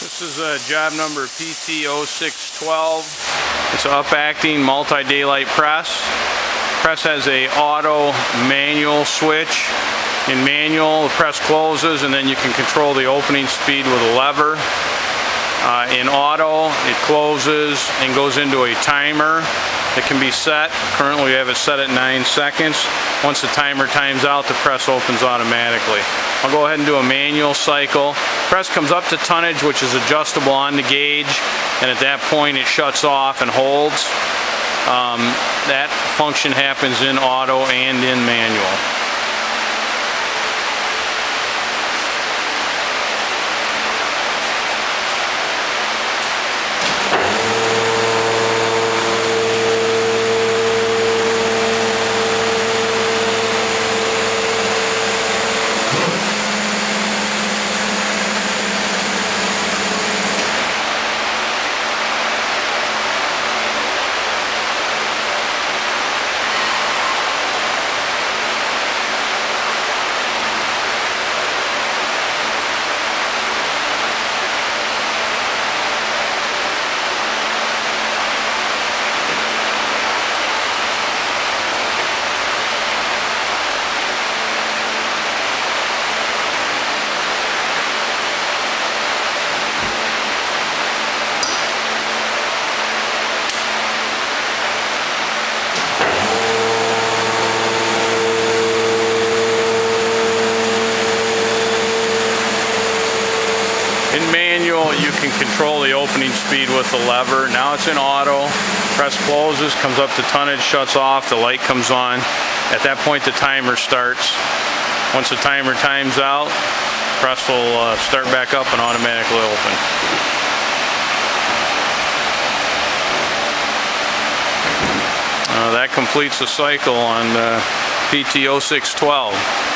This is uh, job number PT0612. It's an up-acting multi-daylight press. Press has a auto manual switch. In manual, the press closes and then you can control the opening speed with a lever. Uh, in auto, it closes and goes into a timer that can be set. Currently, we have it set at 9 seconds. Once the timer times out, the press opens automatically. I'll go ahead and do a manual cycle. Press comes up to tonnage, which is adjustable on the gauge, and at that point, it shuts off and holds. Um, that function happens in auto and in manual. In manual, you can control the opening speed with the lever. Now it's in auto. Press closes, comes up to tonnage, shuts off, the light comes on. At that point, the timer starts. Once the timer times out, press will uh, start back up and automatically open. Uh, that completes the cycle on uh, PT 0612.